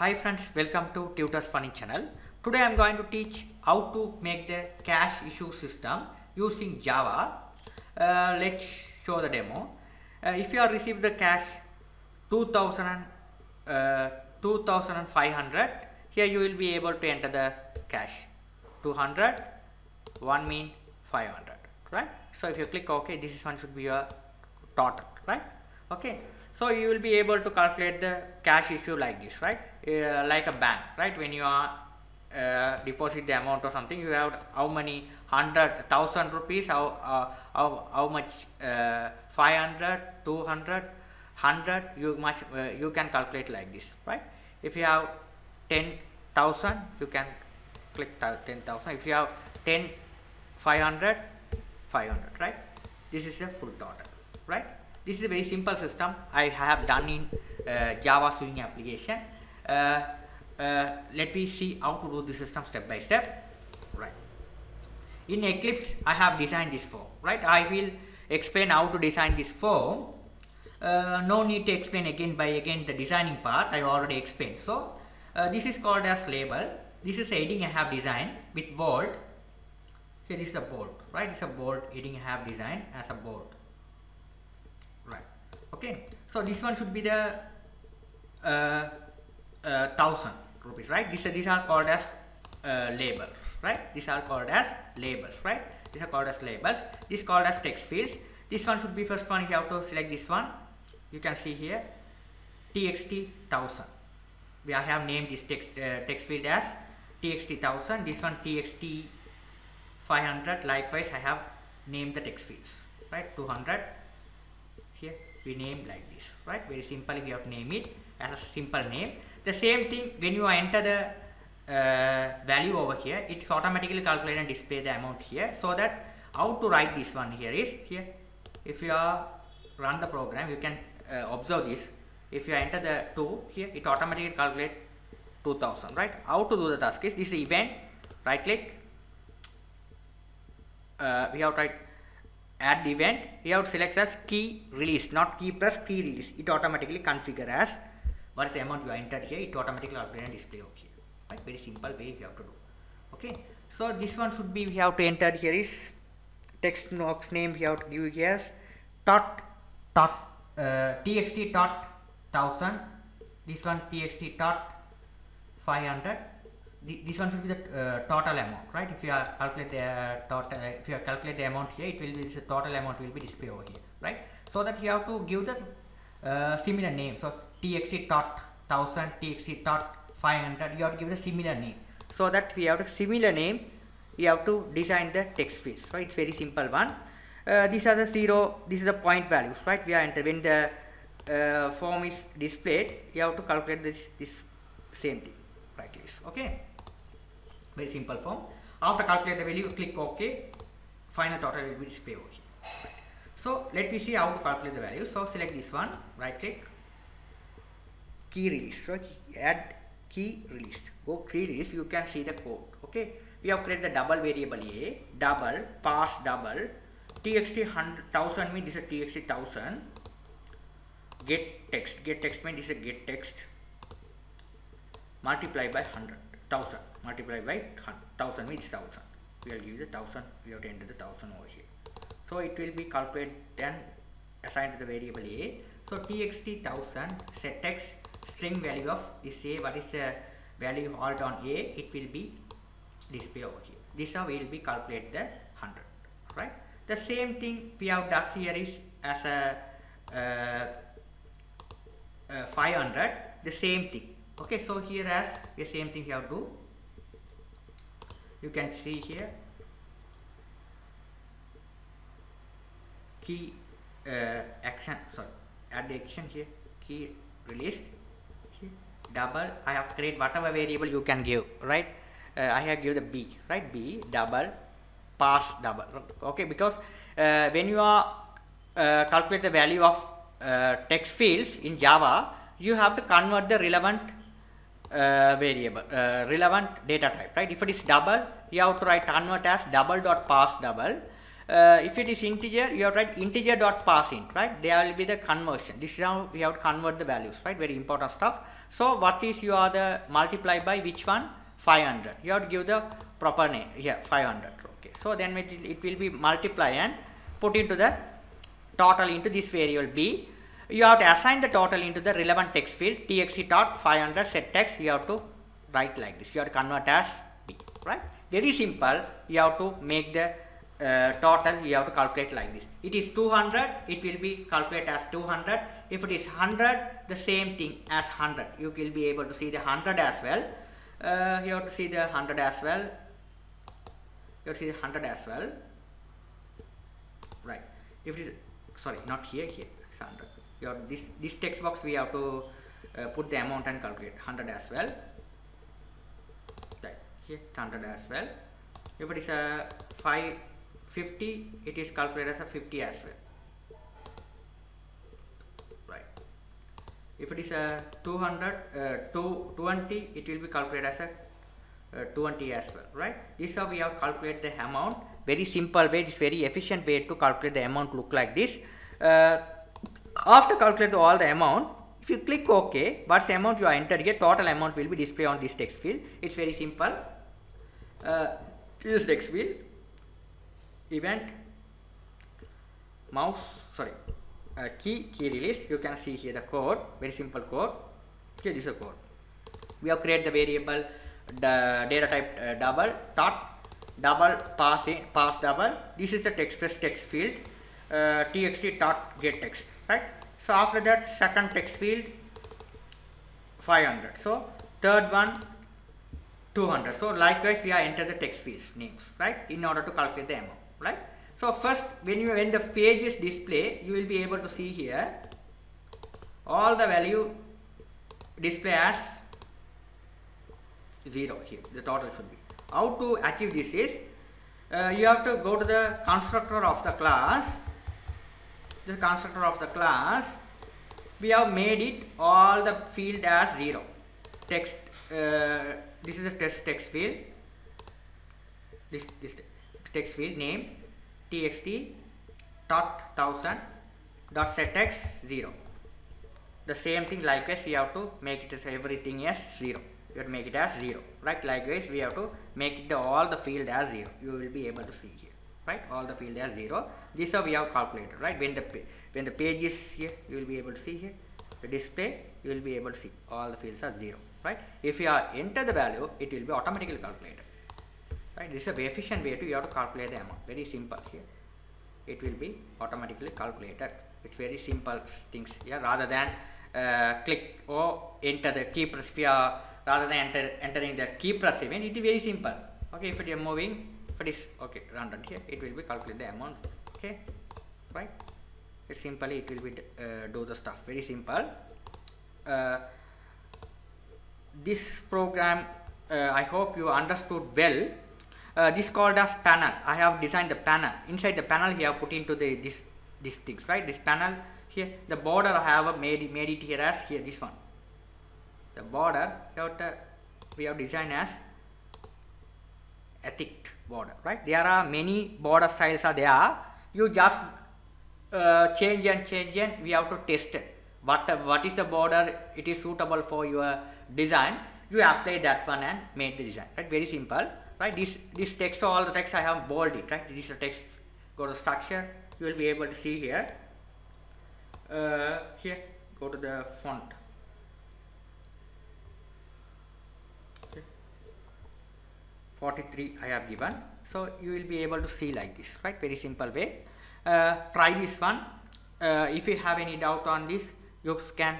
Hi friends, welcome to Tutus Funny channel. Today I am going to teach how to make the cash issue system using Java. Uh, let's show the demo. Uh, if you have received the cash 2000 and, uh, 2500, here you will be able to enter the cash 200, 1 mean 500, right? So if you click OK, this one should be your total, right? Okay, so you will be able to calculate the cash issue like this, right? Uh, like a bank, right? When you are uh, deposit the amount or something, you have how many hundred thousand rupees, how uh, how how much uh, 500, 200, 100. You must uh, you can calculate like this, right? If you have ten thousand, you can click ten thousand. If you have 10, 500, 500, right? This is the full total, right? This is a very simple system I have done in uh, Java Swing application. Uh, uh, let me see how to do the system step by step. Right. In Eclipse, I have designed this form. Right. I will explain how to design this form. Uh, no need to explain again by again the designing part. I already explained. So uh, this is called as label. This is heading I have designed with bold. Here this is a bold. Right. It's a bold heading I have designed as a bold right okay so this one should be the uh, uh, thousand rupees right? These, these are called as uh, labels right? These are called as labels right? These are called as labels this called as text fields. This one should be first one. You have to select this one you can see here txt thousand. We have named this text uh, text field as txt thousand. This one txt 500 likewise i have named the text fields right? 200 here we name like this right? Very simple we have to name it as a simple name the same thing when you enter the uh, value over here it's automatically calculate and display the amount here. So that how to write this one here is here if you are run the program you can uh, observe this. If you enter the 2 here it automatically calculate 2000 right? How to do the task is this event right click uh, we have write add event you have to select as key release not key plus key release. It automatically configure as what is the amount you entered here? It automatically calculate and display. Over here right? Very simple way you have to do. Okay. So this one should be we have to enter. Here is text box name we have to give as dot dot uh, txt dot thousand. This one txt dot 500 this one should be the uh, total amount right? If you are calculate the uh, total if you calculate the amount here it will be the total amount will be displayed over here right? So that you have to give the uh, similar name. So txt dot 1000 txt dot 500 you have to give the similar name. So that we have a similar name you have to design the text fields right? It's very simple one. Uh, these are the zero this is the point values right? We are enter when the uh, form is displayed you have to calculate this this same thing like this okay? Very simple form. After calculate the value click ok. Final total will be displayed here. So let me see how to calculate the value. So select this one right click key release so add key release. Go key release you can see the code okay? We have created the double variable a double parse double txt 1000 means this is txt 1000 get text get text means this is a get text. Multiply by 100 1000 multiply by 1000 means 1000 we will give the 1000 we have to enter the 1000 over here. So it will be calculated and assigned to the variable a. So txt 1000 set text string value of this a what is the value hold on a it will be display over here. This we will be calculate the 100 right? The same thing have done here is as a uh, uh, 500 the same thing. Okay so here as the same thing you have to you can see here. Key uh, action sorry add the action here key released double I have to create whatever variable you can give right? Uh, I have give the B right? B double parse double. Okay because uh, when you are uh, calculate the value of uh, text fields in Java you have to convert the relevant uh, variable uh, relevant data type right? If it is double you have to write convert as double dot parse double uh, if it is integer you have write integer dot parse int right there will be the conversion this is how we have to convert the values right very important stuff So what is you are the multiply by which one? 500. You have to give the proper name here 500. Okay. So then it, it will be multiply and put into the total into this variable b. You have to assign the total into the relevant text field txt dot 500 set text. You have to write like this. You have to convert as b. Right. Very simple. You have to make the uh, total you have to calculate like this. It is 200, it will be calculated as 200. If it is 100, the same thing as 100. You will be able to see the 100 as well. Uh, you have to see the 100 as well. You have to see the 100 as well. Right. If it is, sorry, not here, here, it's 100. You have this, this text box we have to uh, put the amount and calculate 100 as well. Right. Here, 100 as well. If it is a 5 50 it is calculated as a 50 as well. Right. If it is a 200 uh, 220 it will be calculated as a uh, 20 as well right? This how we have calculate the amount. Very simple way it's very efficient way to calculate the amount look like this. Uh, after calculate all the amount if you click ok what's the amount you are entered? Here total amount will be displayed on this text field. It's very simple. Uh, this text field event mouse sorry uh, key key release you can see here the code very simple code here this is a code we have created the variable the data type uh, double dot double pass in parse double. This is the text text field uh, txt dot get text right? So after that second text field 500 so third one 200 so likewise we are enter the text fields names right? In order to calculate the amount right? So first when you when the page is display you will be able to see here all the value display as 0 here the total should be. How to achieve this is uh, you have to go to the constructor of the class. The constructor of the class we have made it all the field as 0 text uh, this is a test text field. This this text field name txt dot thousand dot set text 0 the same thing likewise we have to make it as everything as 0 you have to make it as 0 right? Likewise we have to make it the, all the field as 0 you will be able to see here right? All the field as 0 this how we have calculated right? When the when the page is here you will be able to see here. The display you will be able to see all the fields are 0 right? If you are enter the value it will be automatically calculated right this is a very efficient way to you have to calculate the amount. Very simple here. It will be automatically calculated. It's very simple things. Here rather than uh, click or enter the key press if rather than enter entering the key press event it is very simple. Okay if it is moving if it is okay random here it will be calculate the amount. Okay right? It simply it will be uh, do the stuff. Very simple. Uh, this program uh, I hope you understood well uh, this called as panel. I have designed the panel. Inside the panel we have put into the this these things right? This panel here. The border I have made made it here as here this one. The border the, we have designed as a thick border right? There are many border styles are there. You just uh, change and change and we have to test it. What uh, what is the border it is suitable for your design you apply that one and make the design right? Very simple right? This this text all the text i have bolded right? This is the text go to structure you will be able to see here. Uh, here go to the font. Okay. 43 i have given. So you will be able to see like this right? Very simple way. Uh, try this one. Uh, if you have any doubt on this you can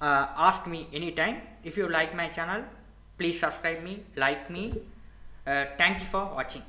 uh, ask me anytime if you like my channel please subscribe me like me. Uh, thank you for watching